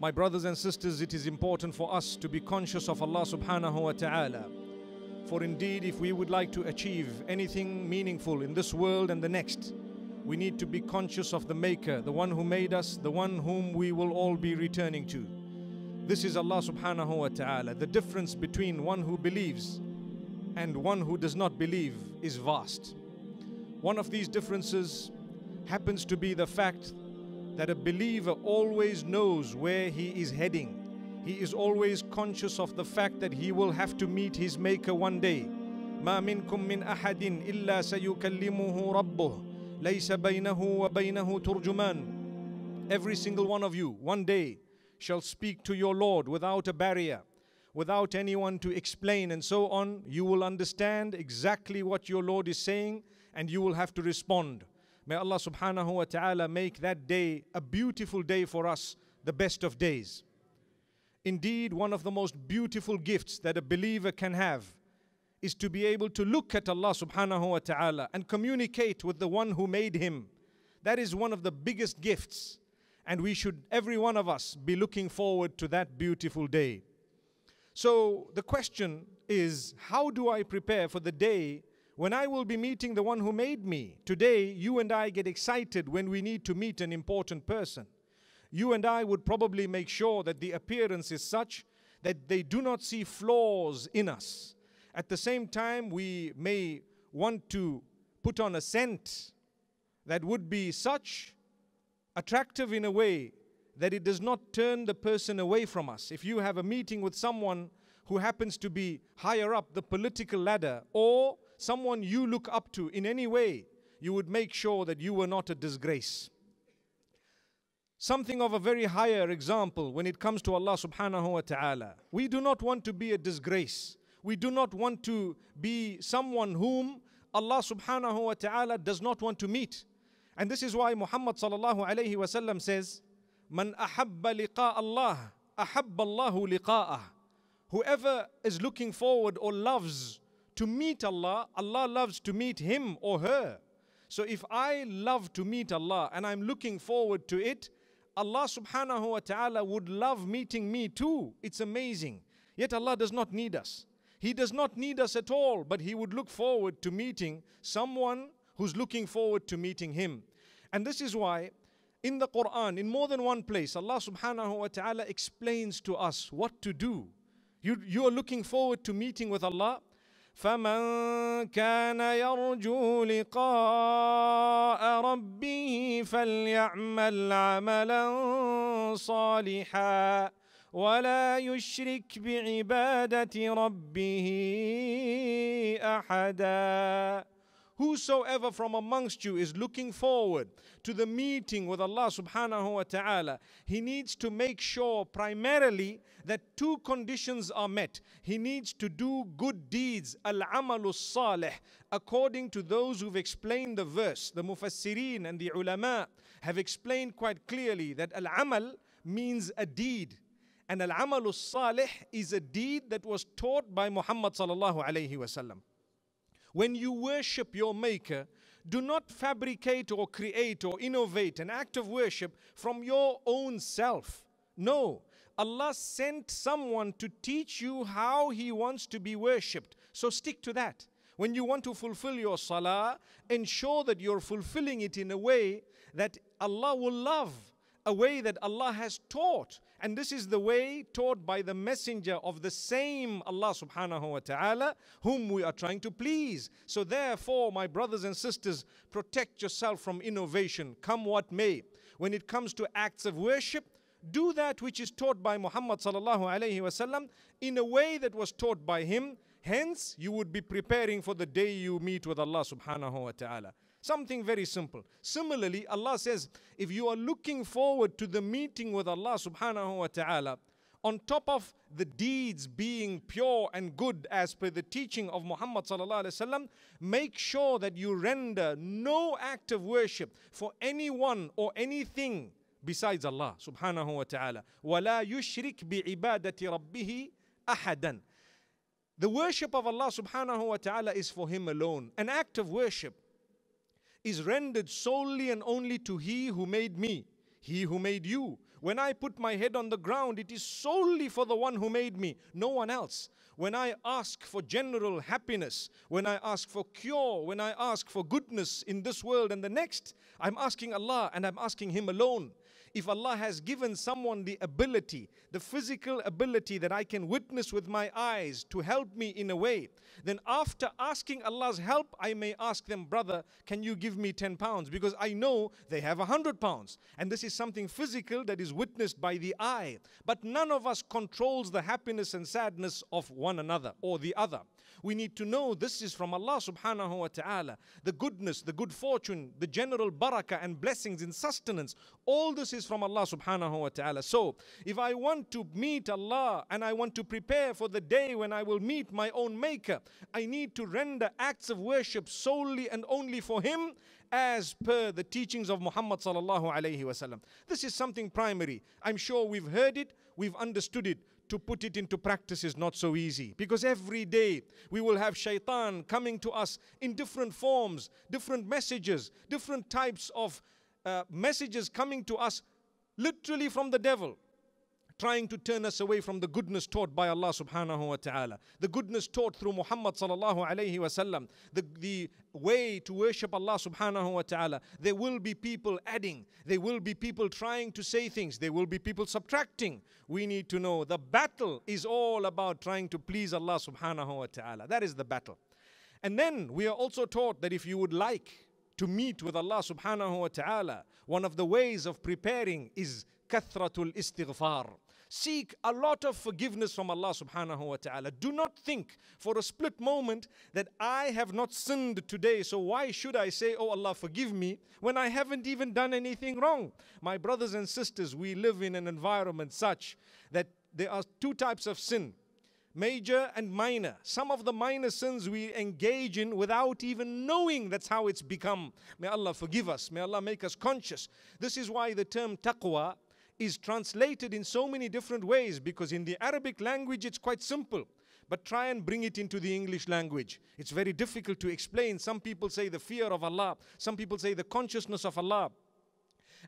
My brothers and sisters, it is important for us to be conscious of Allah subhanahu wa ta'ala. For indeed, if we would like to achieve anything meaningful in this world and the next, we need to be conscious of the Maker, the one who made us, the one whom we will all be returning to. This is Allah subhanahu wa ta'ala. The difference between one who believes and one who does not believe is vast. One of these differences happens to be the fact that a believer always knows where he is heading. He is always conscious of the fact that he will have to meet his Maker one day. ما منكم من أحد إلا سيكلمه ربه ليس بينه وبينه ترجمان Every single one of you one day shall speak to your Lord without a barrier, without anyone to explain and so on. You will understand exactly what your Lord is saying and you will have to respond. May Allah subhanahu wa ta'ala make that day a beautiful day for us, the best of days. Indeed, one of the most beautiful gifts that a believer can have is to be able to look at Allah subhanahu wa ta'ala and communicate with the one who made him. That is one of the biggest gifts. And we should, every one of us, be looking forward to that beautiful day. So the question is how do I prepare for the day when I will be meeting the one who made me? Today, you and I get excited when we need to meet an important person. You and I would probably make sure that the appearance is such that they do not see flaws in us. At the same time, we may want to put on a scent that would be such attractive in a way that it does not turn the person away from us. If you have a meeting with someone who happens to be higher up the political ladder or someone you look up to in any way, you would make sure that you were not a disgrace. Something of a very higher example when it comes to Allah subhanahu wa ta'ala. We do not want to be a disgrace. We do not want to be someone whom Allah subhanahu wa ta'ala does not want to meet. And this is why Muhammad sallallahu alayhi wasallam says, Man ahabba liqa Allah, ahabba Allahu liqa'ah. Whoever is looking forward or loves to meet Allah, Allah loves to meet him or her. So if I love to meet Allah and I'm looking forward to it, Allah subhanahu wa ta'ala would love meeting me too. It's amazing. Yet Allah does not need us. He does not need us at all, but He would look forward to meeting someone who's looking forward to meeting Him. And this is why in the Quran, in more than one place, Allah subhanahu wa ta'ala explains to us what to do. You, you are looking forward to meeting with Allah. فمن كان يرجو لقاء ربه فليعمل عملا صالحا ولا يشرك بعبادة ربه أحدا. Whosoever from amongst you is looking forward to the meeting with Allah subhanahu wa ta'ala, he needs to make sure primarily that two conditions are met. He needs to do good deeds, al amalus salih, according to those who've explained the verse. The mufassirin and the ulama have explained quite clearly that al amal means a deed. And al amalus salih is a deed that was taught by Muhammad sallallahu alayhi wasallam. When you worship your Maker, do not fabricate or create or innovate an act of worship from your own self. No, Allah sent someone to teach you how He wants to be worshipped. So stick to that. When you want to fulfill your salah, ensure that you're fulfilling it in a way that Allah will love, a way that Allah has taught. And this is the way taught by the messenger of the same Allah subhanahu wa ta'ala, whom we are trying to please. So, therefore, my brothers and sisters, protect yourself from innovation, come what may. When it comes to acts of worship, do that which is taught by Muhammad sallallahu alayhi wasallam in a way that was taught by him. Hence, you would be preparing for the day you meet with Allah subhanahu wa ta'ala. Something very simple. Similarly, Allah says, if you are looking forward to the meeting with Allah subhanahu wa ta'ala, on top of the deeds being pure and good as per the teaching of Muhammad sallallahu alaihi wasallam, make sure that you render no act of worship for anyone or anything besides Allah subhanahu wa ta'ala. وَلَا يُشْرِكْ بِعِبَادَةِ رَبِّهِ أَحَدًا The worship of Allah subhanahu wa ta'ala is for Him alone. An act of worship is rendered solely and only to He who made me, He who made you. When I put my head on the ground, it is solely for the one who made me, no one else. When I ask for general happiness, when I ask for cure, when I ask for goodness in this world and the next, I'm asking Allah and I'm asking Him alone if Allah has given someone the ability, the physical ability that I can witness with my eyes to help me in a way, then after asking Allah's help, I may ask them, Brother, can you give me 10 pounds? Because I know they have 100 pounds. And this is something physical that is witnessed by the eye. But none of us controls the happiness and sadness of one another or the other. We need to know this is from Allah subhanahu wa ta'ala. The goodness, the good fortune, the general barakah and blessings in sustenance. All this is from Allah subhanahu wa ta'ala. So, if I want to meet Allah and I want to prepare for the day when I will meet my own Maker, I need to render acts of worship solely and only for Him as per the teachings of Muhammad sallallahu alayhi wasallam. This is something primary. I'm sure we've heard it, we've understood it to put it into practice is not so easy. Because every day we will have shaitan coming to us in different forms, different messages, different types of uh, messages coming to us literally from the devil trying to turn us away from the goodness taught by Allah subhanahu wa ta'ala. The goodness taught through Muhammad sallallahu alayhi wa sallam. The, the way to worship Allah subhanahu wa ta'ala. There will be people adding. There will be people trying to say things. There will be people subtracting. We need to know the battle is all about trying to please Allah subhanahu wa ta'ala. That is the battle. And then we are also taught that if you would like to meet with Allah subhanahu wa ta'ala, one of the ways of preparing is kathratul istighfar. Seek a lot of forgiveness from Allah subhanahu wa ta'ala. Do not think for a split moment that I have not sinned today, so why should I say, Oh Allah, forgive me, when I haven't even done anything wrong? My brothers and sisters, we live in an environment such that there are two types of sin major and minor. Some of the minor sins we engage in without even knowing that's how it's become. May Allah forgive us. May Allah make us conscious. This is why the term taqwa is translated in so many different ways because in the Arabic language it's quite simple. But try and bring it into the English language. It's very difficult to explain. Some people say the fear of Allah, some people say the consciousness of Allah.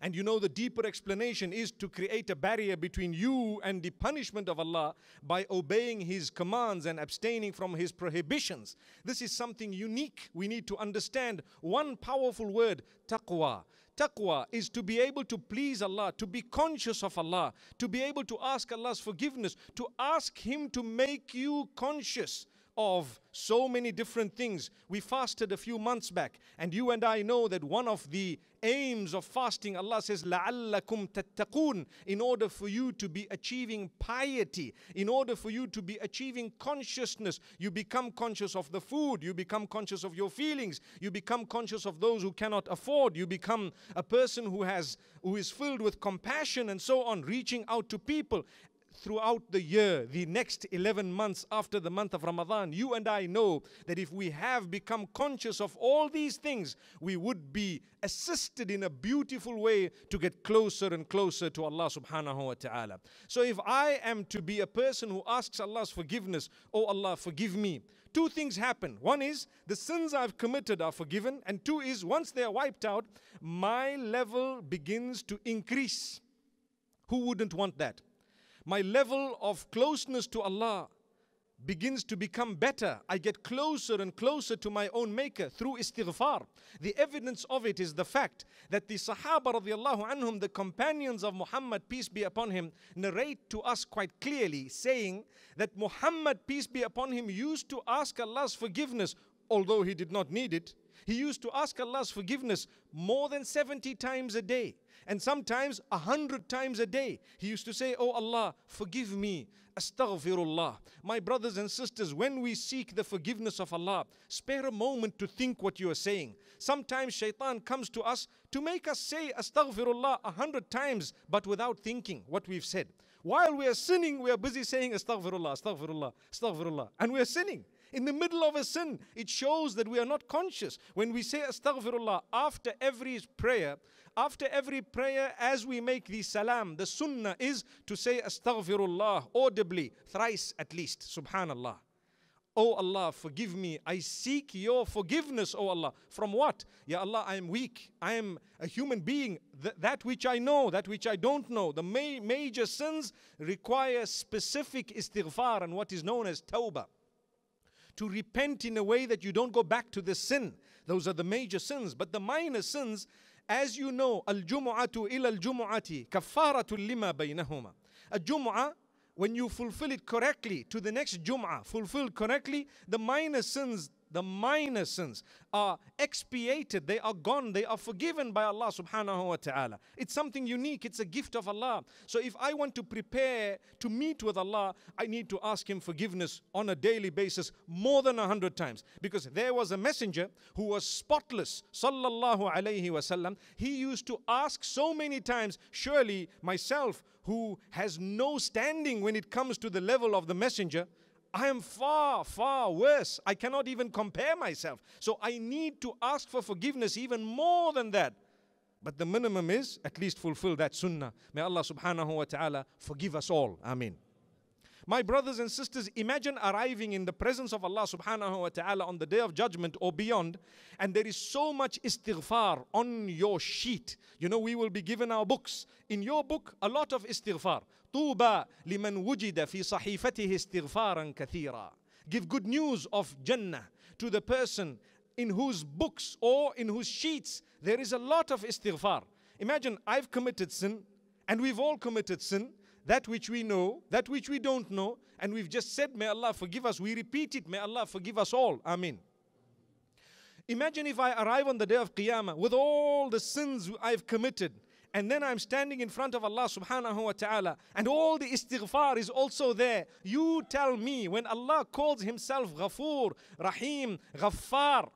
And you know, the deeper explanation is to create a barrier between you and the punishment of Allah by obeying His commands and abstaining from His prohibitions. This is something unique. We need to understand one powerful word, taqwa. Taqwa is to be able to please Allah, to be conscious of Allah, to be able to ask Allah's forgiveness, to ask Him to make you conscious of so many different things. We fasted a few months back, and you and I know that one of the aims of fasting, Allah says, لَعَلَّكُمْ تَتَّقُونَ In order for you to be achieving piety, in order for you to be achieving consciousness, you become conscious of the food, you become conscious of your feelings, you become conscious of those who cannot afford, you become a person who has who is filled with compassion and so on, reaching out to people throughout the year, the next 11 months after the month of Ramadan, you and I know that if we have become conscious of all these things, we would be assisted in a beautiful way to get closer and closer to Allah subhanahu wa ta'ala. So if I am to be a person who asks Allah's forgiveness, oh Allah, forgive me, two things happen. One is the sins I've committed are forgiven, and two is once they are wiped out, my level begins to increase. Who wouldn't want that? My level of closeness to Allah begins to become better. I get closer and closer to my own maker through istighfar. The evidence of it is the fact that the Sahaba radiallahu anhum, the companions of Muhammad, peace be upon him, narrate to us quite clearly, saying that Muhammad, peace be upon him, used to ask Allah's forgiveness, although he did not need it. He used to ask Allah's forgiveness more than 70 times a day and sometimes a hundred times a day. He used to say, Oh Allah, forgive me. Astaghfirullah. My brothers and sisters, when we seek the forgiveness of Allah, spare a moment to think what you are saying. Sometimes shaitan comes to us to make us say Astaghfirullah a hundred times, but without thinking what we've said. While we are sinning, we are busy saying Astaghfirullah, Astaghfirullah, Astaghfirullah, and we are sinning in the middle of a sin. It shows that we are not conscious. When we say astaghfirullah after every prayer, after every prayer, as we make the salam, the sunnah is to say astaghfirullah audibly, thrice at least, subhanallah. Oh Allah, forgive me. I seek your forgiveness, oh Allah. From what? Ya Allah, I am weak. I am a human being. Th- that which I know, that which I don't know. The ma- major sins require specific istighfar and what is known as tawbah. To repent in a way that you don't go back to the sin. Those are the major sins. But the minor sins, as you know, al jumu'atu ila al jumu'ati kafaratu lima baynahuma. A jumu'ah when you fulfill it correctly to the next Jum'ah, fulfilled correctly, the minor sins, the minor sins are expiated, they are gone, they are forgiven by Allah subhanahu wa ta'ala. It's something unique, it's a gift of Allah. So if I want to prepare to meet with Allah, I need to ask Him forgiveness on a daily basis more than a hundred times. Because there was a messenger who was spotless, sallallahu alayhi wasallam. He used to ask so many times, surely myself, who has no standing when it comes to the level of the messenger, I am far, far worse. I cannot even compare myself. So I need to ask for forgiveness even more than that. But the minimum is at least fulfill that sunnah. May Allah subhanahu wa ta'ala forgive us all. Ameen. My brothers and sisters, imagine arriving in the presence of Allah subhanahu wa ta'ala on the day of judgment or beyond, and there is so much istighfar on your sheet. You know, we will be given our books. In your book, a lot of istighfar. طوبى لمن وجد في صحيفته استغفارا كثيرا. Give good news of Jannah to the person in whose books or in whose sheets there is a lot of istighfar. Imagine I've committed sin and we've all committed sin that which we know, that which we don't know, and we've just said, May Allah forgive us. We repeat it, May Allah forgive us all. Amen. Imagine if I arrive on the day of Qiyamah with all the sins I've committed, and then I'm standing in front of Allah subhanahu wa ta'ala, and all the istighfar is also there. You tell me when Allah calls Himself Ghafoor, Rahim, Ghaffar,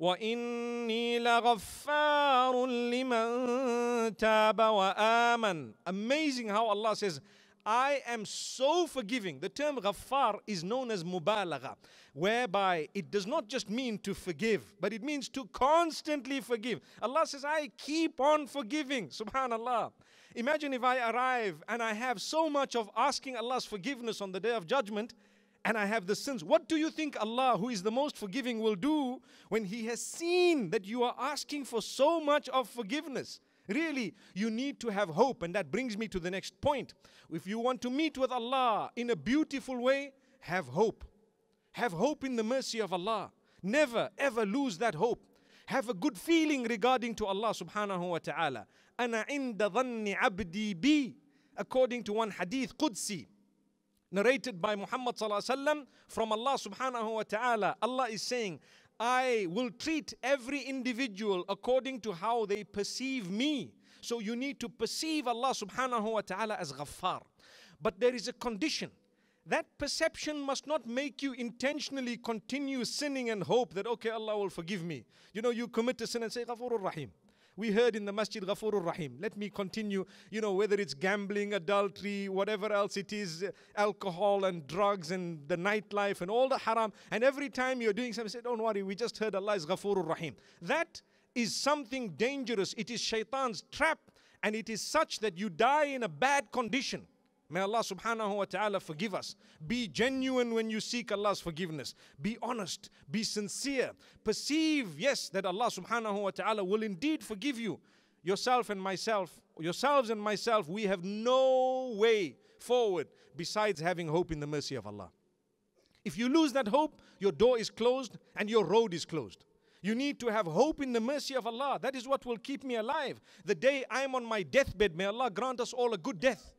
وإني لغفار لمن تاب وآمن Amazing how Allah says I am so forgiving. The term ghaffar is known as mubalagha, whereby it does not just mean to forgive, but it means to constantly forgive. Allah says, I keep on forgiving. Subhanallah. Imagine if I arrive and I have so much of asking Allah's forgiveness on the day of judgment and I have the sins. What do you think Allah, who is the most forgiving, will do when He has seen that you are asking for so much of forgiveness? Really, you need to have hope, and that brings me to the next point. If you want to meet with Allah in a beautiful way, have hope. Have hope in the mercy of Allah. Never ever lose that hope. Have a good feeling regarding to Allah subhanahu wa ta'ala. Ana inda dhanni abdi bi. According to one hadith Qudsi, narrated by Muhammad from Allah subhanahu wa ta'ala. Allah is saying, I will treat every individual according to how they perceive me. So you need to perceive Allah subhanahu wa ta'ala as ghaffar. But there is a condition. That perception must not make you intentionally continue sinning and hope that, okay, Allah will forgive me. You know, you commit a sin and say, Ghafurur Rahim. We heard in the Masjid Ghafurur Rahim. Let me continue, you know, whether it's gambling, adultery, whatever else it is, uh, alcohol and drugs and the nightlife and all the haram. And every time you're doing something, say, don't worry, we just heard Allah is Ghafurur Rahim. That is something dangerous. It is shaitan's trap and it is such that you die in a bad condition. May Allah subhanahu wa ta'ala forgive us. Be genuine when you seek Allah's forgiveness. Be honest. Be sincere. Perceive, yes, that Allah subhanahu wa ta'ala will indeed forgive you. Yourself and myself, yourselves and myself, we have no way forward besides having hope in the mercy of Allah. If you lose that hope, your door is closed and your road is closed. You need to have hope in the mercy of Allah. That is what will keep me alive. The day I am on my deathbed, may Allah grant us all a good death.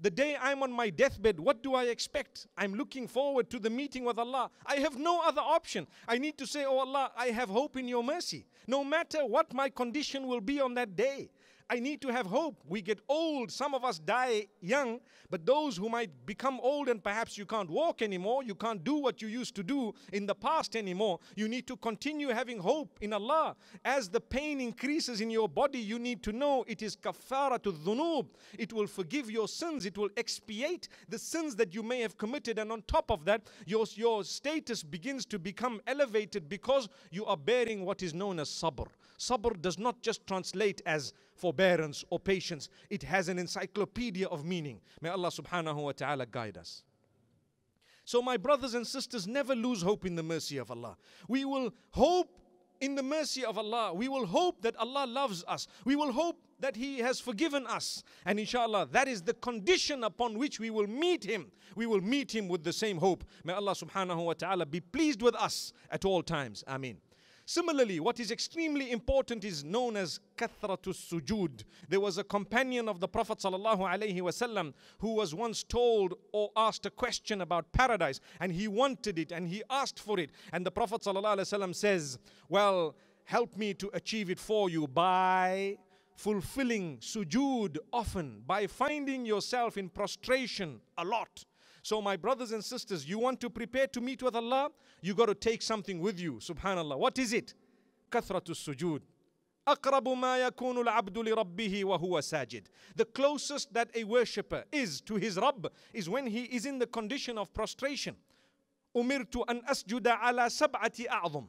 The day I'm on my deathbed, what do I expect? I'm looking forward to the meeting with Allah. I have no other option. I need to say, Oh Allah, I have hope in your mercy. No matter what my condition will be on that day, I need to have hope. We get old, some of us die young, but those who might become old and perhaps you can't walk anymore, you can't do what you used to do in the past anymore, you need to continue having hope in Allah. As the pain increases in your body, you need to know it is kafara to dhunub. It will forgive your sins, it will expiate the sins that you may have committed, and on top of that, your, your status begins to become elevated because you are bearing what is known as sabr. Sabr does not just translate as forbearance or patience, it has an encyclopedia of meaning. May Allah subhanahu wa ta'ala guide us. So, my brothers and sisters, never lose hope in the mercy of Allah. We will hope in the mercy of Allah. We will hope that Allah loves us. We will hope that He has forgiven us. And inshallah, that is the condition upon which we will meet Him. We will meet Him with the same hope. May Allah subhanahu wa ta'ala be pleased with us at all times. Ameen. Similarly, what is extremely important is known as kathratu sujud. There was a companion of the Prophet wasallam who was once told or asked a question about paradise and he wanted it and he asked for it. And the Prophet wasallam says, Well, help me to achieve it for you by fulfilling sujud often, by finding yourself in prostration a lot. So, my brothers and sisters, you want to prepare to meet with Allah? You got to take something with you. Subhanallah. What is it? كثرة السجود. أقرب ما يكون العبد لربه وهو ساجد. The closest that a worshipper is to his Rabb is when he is in the condition of prostration. أمرت أن أسجد على سبعة أعظم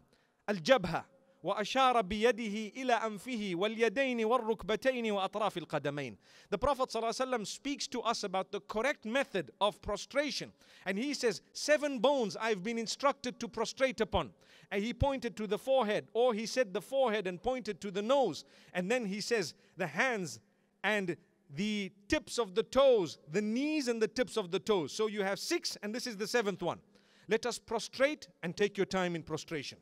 الجبهة وأشار بيده إلى أنفه واليدين والركبتين وأطراف القدمين. The Prophet ﷺ speaks to us about the correct method of prostration. And he says, Seven bones I've been instructed to prostrate upon. And he pointed to the forehead, or he said the forehead and pointed to the nose. And then he says, the hands and the tips of the toes, the knees and the tips of the toes. So you have six, and this is the seventh one. Let us prostrate and take your time in prostration.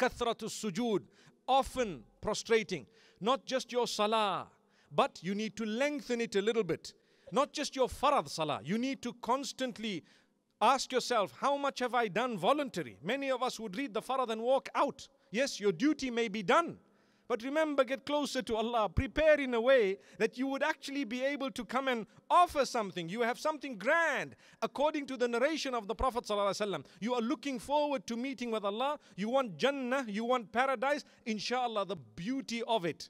Kathratu sujud, often prostrating. Not just your salah, but you need to lengthen it a little bit. Not just your farad salah, you need to constantly ask yourself, how much have I done voluntary? Many of us would read the farad and walk out. Yes, your duty may be done. But remember, get closer to Allah. Prepare in a way that you would actually be able to come and offer something. You have something grand. According to the narration of the Prophet, ﷺ, you are looking forward to meeting with Allah. You want Jannah, you want paradise. Inshallah, the beauty of it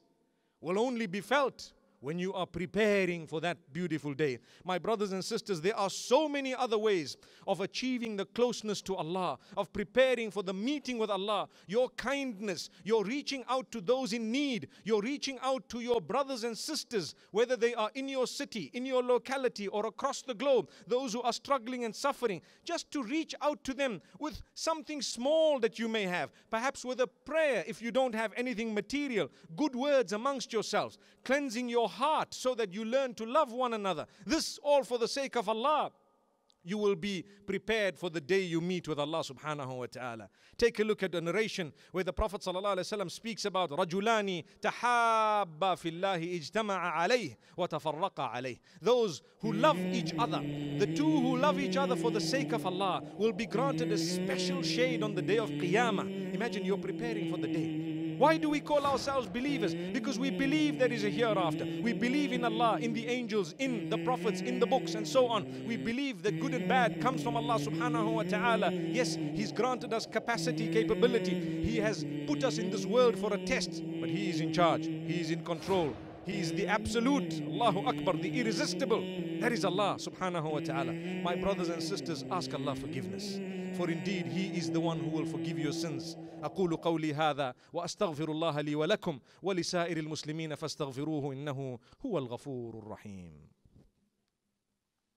will only be felt when you are preparing for that beautiful day. My brothers and sisters, there are so many other ways of achieving the closeness to Allah, of preparing for the meeting with Allah. Your kindness, your reaching out to those in need, your reaching out to your brothers and sisters, whether they are in your city, in your locality, or across the globe, those who are struggling and suffering, just to reach out to them with something small that you may have, perhaps with a prayer if you don't have anything material, good words amongst yourselves, cleansing your heart so that you learn to love one another. This all for the sake of Allah. You will be prepared for the day you meet with Allah subhanahu wa ta'ala. Take a look at the narration where the Prophet ﷺ speaks about Rajulani tahabba fillahi ijtama'a alayh wa tafarraqa alayh. Those who love each other, the two who love each other for the sake of Allah will be granted a special shade on the day of Qiyamah. Imagine you're preparing for the day. Why do we call ourselves believers? Because we believe there is a hereafter. We believe in Allah, in the angels, in the prophets, in the books, and so on. We believe that good and bad comes from Allah subhanahu wa ta'ala. Yes, He's granted us capacity, capability. He has put us in this world for a test, but He is in charge, He is in control. He is the absolute, Allahu Akbar, the irresistible. That is Allah subhanahu wa ta'ala. My brothers and sisters, ask Allah forgiveness. For indeed, He is the one who will forgive your sins. أقول قولي هذا وأستغفر الله لي ولكم ولسائر المسلمين فاستغفروه إنه هو الغفور الرحيم